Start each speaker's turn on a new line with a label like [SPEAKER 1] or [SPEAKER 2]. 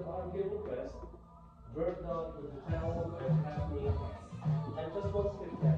[SPEAKER 1] the bottom here request, burnt down with the towel and have me. And just one to